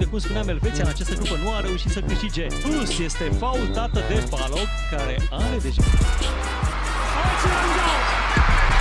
unde, cum spuneam, Elveția în această grupă nu a reușit să câștige. Plus este faultată de Balog, care are deja...